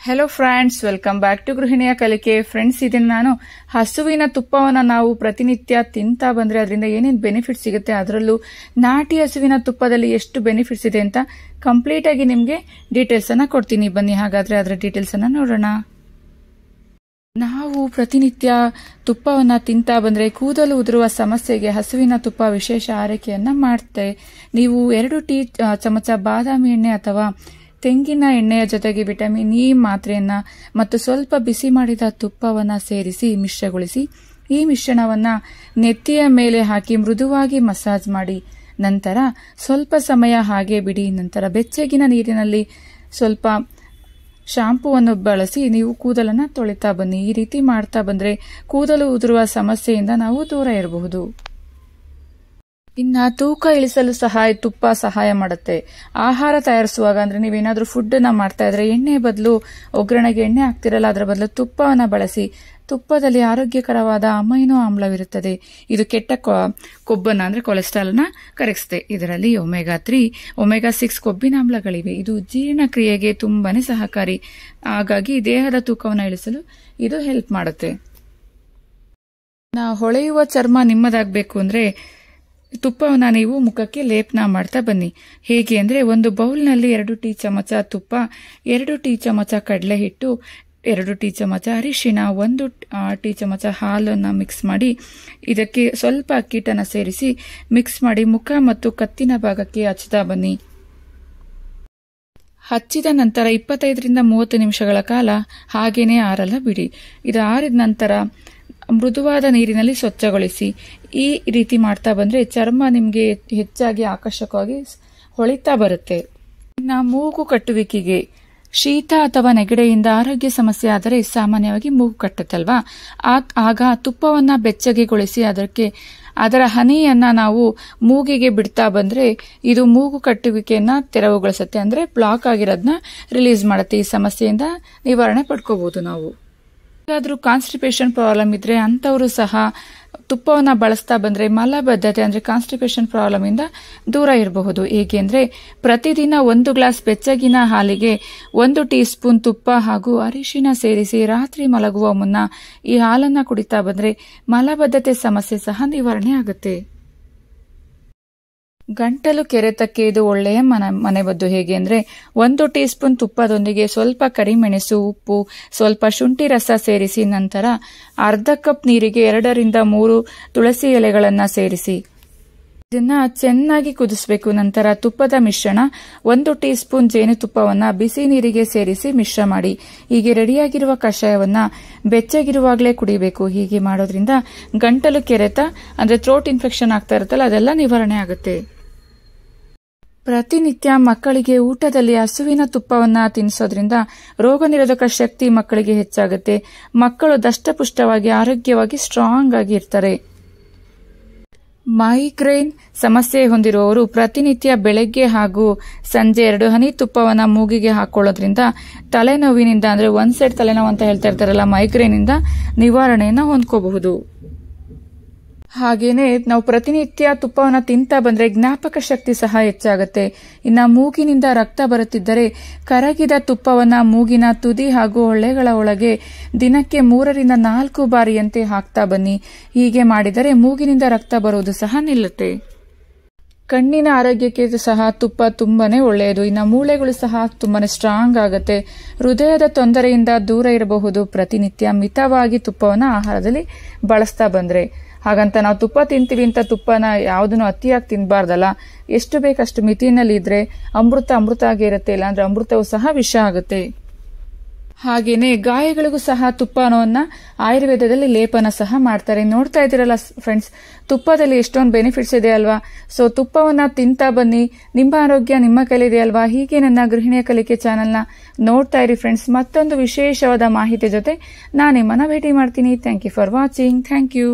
Hello friends welcome back to ಗೃಹಿಣಿಯ ಕಲಿಕೆ friends ಇದನ್ನ ನಾನು. ಹಸುವಿನ ತುಪ್ಪವನ್ನು ನಾವು ಪ್ರತಿನಿತ್ಯ ತಿಂತಾ ಬಂದರೆ ಅದರಿಂದ ಏನೇನು ಬೆನಿಫಿಟ್ ಸಿಗುತ್ತೆ ಅದರಲ್ಲೂ ನಾಟಿ ಹಸುವಿನ ತುಪ್ಪದಲ್ಲಿ ಎಷ್ಟು ಬೆನಿಫಿಟ್ಸ್ ಇದೆ ಅಂತ ಕಂಪ್ಲೀಟ್ ಆಗಿ ನಿಮಗೆ ಡೀಟೇಲ್ಸ್ ಅನ್ನ ಕೊಡ್ತೀನಿ. ಬನ್ನಿ ಹಾಗಾದರೆ ಅದರ ಡೀಟೇಲ್ಸ್ ಅನ್ನ ನೋಡೋಣ. ನಾವು ಪ್ರತಿನಿತ್ಯ ತುಪ್ಪವನ್ನು ತಿಂತಾ ಬಂದರೆ ಕೂದಲು ಉದುರುವ ಸಮಸ್ಯೆಗೆ ಹಸುವಿನ ತುಪ್ಪ ವಿಶೇಷ ಆರೈಕೆಯನ್ನು ಮಾಡುತ್ತೆ ನೀವು ಎರಡು ಟೀ ಚಮಚ ಬಾದಾಮಿ ಎಣ್ಣೆ ಅಥವಾ ತೆಂಗಿನ ಎಣ್ಣೆಯ ಜೊತೆಗೆ ವಿಟಮಿನ್ ಇ ಮಾತ್ರೆಯನ್ನ ಮತ್ತು ಸ್ವಲ್ಪ ಬಿಸಿ ಮಾಡಿದ ತುಪ್ಪವನ್ನ ಸೇರಿಸಿ ಮಿಶ್ರಗೊಳಿಸಿ, ಈ ಮಿಶ್ರಣವನ್ನ ನೆತ್ತಿಯ ಮೇಲೆ ಹಾಕಿ ಮೃದುವಾಗಿ ಮಸಾಜ್ ಮಾಡಿ. ನಂತರ ಸ್ವಲ್ಪ ಸಮಯ ಹಾಗೆ ಬಿಡಿ. ನಂತರ ಬೆಚ್ಚಗಿನ ನೀರಿನಲ್ಲಿ ಸ್ವಲ್ಪ ಶಾಂಪೂವನ್ನು ಬಳಸಿ ನೀವು ಕೂದಲನ್ನು ತೊಳಿತಾ ಬನ್ನಿ. ಈ ರೀತಿ ಮಾಡ್ತಾ ಬಂದರೆ ಕೂದಲು ಉದುರುವ ಸಮಸ್ಯೆಯಿಂದ ನಾವು ದೂರ ಇರಬಹುದು. ಇನ್ನ ತೂಕ ಇಳಿಸಲು ಸಹಾಯ, ತುಪ್ಪ ಸಹಾಯ ಮಾಡುತ್ತೆ. ಆಹಾರ ತಯಾರಿಸುವಾಗ ಅಂದ್ರೆ ನೀವೇನಾದ್ರೂ ಫುಡ್ನ ಮಾಡ್ತಾ ಇದ್ರೆ ಎಣ್ಣೆ ಬದಲು ಒಗ್ಗರಣೆಗೆ ಎಣ್ಣೆ ಹಾಕ್ತಿರಲ್ಲ, ಅದರ ಬದಲು ತುಪ್ಪವನ್ನ ಬಳಸಿ. ತುಪ್ಪದಲ್ಲಿ ಆರೋಗ್ಯಕರವಾದ ಅಮೈನೋ ಆಮ್ಲವಿರುತ್ತದೆ. ಇದು ಕೆಟ್ಟ ಕೊಬ್ಬನ್ನ ಅಂದ್ರೆ ಕೊಲೆಸ್ಟ್ರಾಲ್ನ ಕರಗಿಸುತ್ತೆ. ಇದರಲ್ಲಿ ಒಮೆಗಾ ತ್ರೀ, ಒಮೆಗಾ ಸಿಕ್ಸ್ ಕೊಬ್ಬಿನ ಆಮ್ಲಗಳಿವೆ. ಇದು ಜೀರ್ಣಕ್ರಿಯೆಗೆ ತುಂಬಾನೇ ಸಹಕಾರಿ. ಹಾಗಾಗಿ ದೇಹದ ತೂಕವನ್ನು ಇಳಿಸಲು ಇದು ಹೆಲ್ಪ್ ಮಾಡುತ್ತೆ. ನಾ ಹೊಳೆಯುವ ಚರ್ಮ ನಿಮ್ಮದಾಗಬೇಕು ಅಂದ್ರೆ ತುಪ್ಪವನ್ನ ನೀವು ಮುಖಕ್ಕೆ ಲೇಪನ ಮಾಡ್ತಾ ಬನ್ನಿ. ಹೇಗೆ ಅಂದ್ರೆ ಒಂದು ಬೌಲ್ನಲ್ಲಿ ಎರಡು ಟೀ ಚಮಚ ತುಪ್ಪ, ಎರಡು ಟೀ ಚಮಚ ಕಡಲೆ ಹಿಟ್ಟು ಎರಡು ಟೀ ಚಮಚ ಅರಿಶಿಣ, ಒಂದು ಟೀ ಚಮಚ ಹಾಲನ್ನು ಮಿಕ್ಸ್ ಮಾಡಿ ಇದಕ್ಕೆ ಸ್ವಲ್ಪ ಅಕ್ಕಿಟನ್ನು ಸೇರಿಸಿ ಮಿಕ್ಸ್ ಮಾಡಿ ಮುಖ ಮತ್ತು ಕತ್ತಿನ ಭಾಗಕ್ಕೆ ಹಚ್ಚುತ್ತಾ ಬನ್ನಿ. ಹಚ್ಚಿದ ನಂತರ ಇಪ್ಪತ್ತೈದರಿಂದ ಮೂವತ್ತು ನಿಮಿಷಗಳ ಕಾಲ ಹಾಗೇನೆ ಆರಲ್ಲ ಬಿಡಿ. ಇದು ಆರಿದ ನಂತರ ಮೃದುವಾದ ನೀರಿನಲ್ಲಿ ಸ್ವಚ್ಛಗೊಳಿಸಿ. ಈ ರೀತಿ ಮಾಡ್ತಾ ಬಂದರೆ ಚರ್ಮ ನಿಮಗೆ ಹೆಚ್ಚಾಗಿ ಆಕರ್ಷಕವಾಗಿ ಹೊಳಿತಾ ಬರುತ್ತೆ. ಇನ್ನು ಮೂಗು ಕಟ್ಟುವಿಕೆಗೆ ಶೀತ ಅಥವಾ ನೆಗಡೆಯಿಂದ ಆರೋಗ್ಯ ಸಮಸ್ಯೆ ಆದರೆ ಸಾಮಾನ್ಯವಾಗಿ ಮೂಗು ಕಟ್ಟುತ್ತಲ್ವಾ? ಆಗ ತುಪ್ಪವನ್ನು ಬೆಚ್ಚಗೆಗೊಳಿಸಿ ಅದಕ್ಕೆ, ಅದರ ಹನಿಯನ್ನು ನಾವು ಮೂಗಿಗೆ ಬಿಡ್ತಾ ಬಂದರೆ ಇದು ಮೂಗು ಕಟ್ಟುವಿಕೆಯನ್ನು ತೆರವುಗೊಳಿಸುತ್ತೆ. ಅಂದರೆ ಬ್ಲಾಕ್ ಆಗಿರೋದನ್ನ ರಿಲೀಸ್ ಮಾಡುತ್ತೆ. ಈ ಸಮಸ್ಯೆಯಿಂದ ನಿವಾರಣೆ ಪಡ್ಕೋಬಹುದು ನಾವು. ಯಾರಾದ್ರೂ ಕಾನ್ಸ್ಟಿಪೇಷನ್ ಪ್ರಾಬ್ಲಮ್ ಇದ್ರೆ ಅಂತವರು ಸಹ ತುಪ್ಪವನ್ನು ಬಳಸ್ತಾ ಬಂದರೆ ಮಲಬದ್ಧತೆ ಅಂದರೆ ಕಾನ್ಸ್ಟಿಪೇಷನ್ ಪ್ರಾಬ್ಲಮ್ ಇಂದ ದೂರ ಇರಬಹುದು. ಏಕೆಂದರೆ ಪ್ರತಿದಿನ ಒಂದು ಗ್ಲಾಸ್ ಬೆಚ್ಚಗಿನ ಹಾಲಿಗೆ ಒಂದು ಟೀ ಸ್ಪೂನ್ ತುಪ್ಪ ಹಾಗೂ ಅರಿಶಿನ ಸೇರಿಸಿ ರಾತ್ರಿ ಮಲಗುವ ಮುನ್ನ ಈ ಹಾಲನ್ನು ಕುಡಿತಾ ಬಂದರೆ ಮಲಬದ್ಧತೆ ಸಮಸ್ಯೆ ಸಹ ನಿವಾರಣೆ ಆಗುತ್ತೆ. ಗಂಟಲು ಕೆರೆತಕ್ಕೆ ಇದು ಒಳ್ಳೆಯ ಮನ ಮನೆಮದ್ದು ಹೇಗೆ ಅಂದರೆ ಒಂದು ಟೀ ಸ್ಪೂನ್ ತುಪ್ಪದೊಂದಿಗೆ ಸ್ವಲ್ಪ ಕರಿಮೆಣಸು, ಉಪ್ಪು, ಸ್ವಲ್ಪ ಶುಂಠಿ ರಸ ಸೇರಿಸಿ ನಂತರ ಅರ್ಧ ಕಪ್ ನೀರಿಗೆ ಎರಡರಿಂದ ಮೂರು ತುಳಸಿ ಎಲೆಗಳನ್ನು ಸೇರಿಸಿ. ಇದನ್ನ ಚೆನ್ನಾಗಿ ಕುದಿಸಬೇಕು. ನಂತರ ತುಪ್ಪದ ಮಿಶ್ರಣ ಒಂದು ಟೀ ಸ್ಪೂನ್ ಜೇನುತುಪ್ಪವನ್ನ ಬಿಸಿ ನೀರಿಗೆ ಸೇರಿಸಿ ಮಿಶ್ರ ಮಾಡಿ. ಹೀಗೆ ರೆಡಿಯಾಗಿರುವ ಕಷಾಯವನ್ನ ಬೆಚ್ಚಗಿರುವಾಗಲೇ ಕುಡಿಬೇಕು. ಹೀಗೆ ಮಾಡೋದ್ರಿಂದ ಗಂಟಲು ಕೆರೆತ, ಅಂದ್ರೆ ಥ್ರೋಟ್ ಇನ್ಫೆಕ್ಷನ್ ಆಗ್ತಾ ಇರುತ್ತಲ್ಲ, ಅದೆಲ್ಲ ನಿವಾರಣೆ ಆಗುತ್ತೆ. ಪ್ರತಿನಿತ್ಯ ಮಕ್ಕಳಿಗೆ ಊಟದಲ್ಲಿ ಹಸುವಿನ ತುಪ್ಪವನ್ನು ತಿನ್ನಿಸೋದ್ರಿಂದ ರೋಗ ನಿರೋಧಕ ಶಕ್ತಿ ಮಕ್ಕಳಿಗೆ ಹೆಚ್ಚಾಗುತ್ತೆ. ಮಕ್ಕಳು ದಷ್ಟಪುಷ್ಟವಾಗಿ ಆರೋಗ್ಯವಾಗಿ ಸ್ಟ್ರಾಂಗ್ ಆಗಿ ಇರ್ತಾರೆ. ಮೈಗ್ರೈನ್ ಸಮಸ್ಯೆ ಹೊಂದಿರುವವರು ಪ್ರತಿನಿತ್ಯ ಬೆಳಗ್ಗೆ ಹಾಗೂ ಸಂಜೆ ಎರಡು ಹನಿ ತುಪ್ಪವನ್ನು ಮೂಗಿಗೆ ಹಾಕೊಳ್ಳೋದ್ರಿಂದ ತಲೆನೋವಿನಿಂದ, ಅಂದರೆ ಒನ್ ಸೈಡ್ ತಲೆನೋವು ಅಂತ ಹೇಳ್ತಾ ಇರ್ತಾರಲ್ಲ ಮೈಗ್ರೈನ್ ಇಂದ ನಿವಾರಣೆಯನ್ನ ಹೊಂದ್ಕೋಬಹುದು. ಹಾಗೇನೆ ನಾವು ಪ್ರತಿನಿತ್ಯ ತುಪ್ಪವನ್ನ ತಿಂತಾ ಬಂದ್ರೆ ಜ್ಞಾಪಕ ಶಕ್ತಿ ಸಹ ಹೆಚ್ಚಾಗುತ್ತೆ. ಇನ್ನ ಮೂಗಿನಿಂದ ರಕ್ತ ಬರುತ್ತಿದ್ದರೆ ಕರಗಿದ ತುಪ್ಪವನ್ನ ಮೂಗಿನ ತುದಿ ಹಾಗೂ ಹೊಳ್ಳೆಗಳ ಒಳಗೆ ದಿನಕ್ಕೆ ಮೂರರಿಂದ ನಾಲ್ಕು ಬಾರಿಯಂತೆ ಹಾಕ್ತಾ ಬನ್ನಿ. ಹೀಗೆ ಮಾಡಿದರೆ ಮೂಗಿನಿಂದ ರಕ್ತ ಬರೋದು ಸಹ ನಿಲ್ಲುತ್ತೆ. ಕಣ್ಣಿನ ಆರೋಗ್ಯಕ್ಕೆ ಸಹ ತುಪ್ಪ ತುಂಬಾನೇ ಒಳ್ಳೆಯದು. ಇನ್ನು ಮೂಳೆಗಳು ಸಹ ತುಂಬಾನೇ ಸ್ಟ್ರಾಂಗ್ ಆಗುತ್ತೆ. ಹೃದಯದ ತೊಂದರೆಯಿಂದ ದೂರ ಇರಬಹುದು. ಪ್ರತಿನಿತ್ಯ ಮಿತವಾಗಿ ತುಪ್ಪವನ್ನು ಆಹಾರದಲ್ಲಿ ಬಳಸ್ತಾ ಬಂದ್ರೆ. ಹಾಗಂತ ನಾವು ತುಪ್ಪ ತಿಂತೀವಿ ಅಂತ ತುಪ್ಪನ ಯಾವುದನ್ನು ಅತಿಯಾಗಿ ತಿನ್ನಬಾರ್ದಲ್ಲ ಎಷ್ಟು ಬೇಕಷ್ಟು ಮಿತಿನಲ್ಲಿ ಇದ್ರೆ ಅಮೃತ ಅಮೃತ ಆಗಿರುತ್ತೆ ಇಲ್ಲಾಂದ್ರೆ ಅಮೃತವು ಸಹ ವಿಷ ಆಗುತ್ತೆ. ಹಾಗೇನೆ ಗಾಯಗಳಿಗೂ ಸಹ ತುಪ್ಪನವನ್ನ ಆಯುರ್ವೇದದಲ್ಲಿ ಲೇಪನ ಸಹ ಮಾಡ್ತಾರೆ. ನೋಡ್ತಾ ಇದ್ದೀರಲ್ಲ ಫ್ರೆಂಡ್ಸ್ ತುಪ್ಪದಲ್ಲಿ ಎಷ್ಟೊಂದು ಬೆನಿಫಿಟ್ಸ್ ಇದೆ ಅಲ್ವಾ? ಸೊ ತುಪ್ಪವನ್ನ ತಿಂತಾ ಬನ್ನಿ. ನಿಮ್ಮ ಆರೋಗ್ಯ ನಿಮ್ಮ ಕೈಲಿದೆ ಅಲ್ವಾ? ಹೀಗೆ ನನ್ನ ಗೃಹಿಣಿಯ ಕಲಿಕೆ ಚಾನೆಲ್ನ ನೋಡ್ತಾ ಇರಿ ಫ್ರೆಂಡ್ಸ್ ಮತ್ತೊಂದು ವಿಶೇಷವಾದ ಮಾಹಿತಿ ಜೊತೆ ನಾನು ನಿಮ್ಮನ್ನ ಭೇಟಿ ಮಾಡ್ತೀನಿ. Thank you for watching thank you